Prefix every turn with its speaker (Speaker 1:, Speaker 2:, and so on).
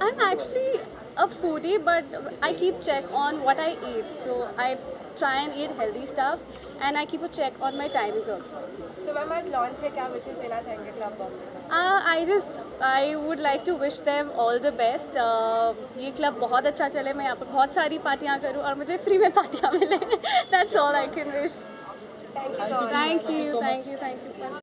Speaker 1: I'm actually a foodie, but I keep check on what I eat. So I try and eat healthy stuff, and I keep a check on my timings also.
Speaker 2: So, ma'am आज launch है क्या विशेष देना चाहेंगे Club? Bombay
Speaker 1: Uh, I just I would like to wish them all the best. Uh, ये बहुत अच्छा चले मैं यहाँ पर बहुत सारी पार्टियाँ करूँ और मुझे फ्री में पार्टियाँ मिले That's all I can wish.
Speaker 2: Thank you.
Speaker 1: Thank you, thank you, thank you.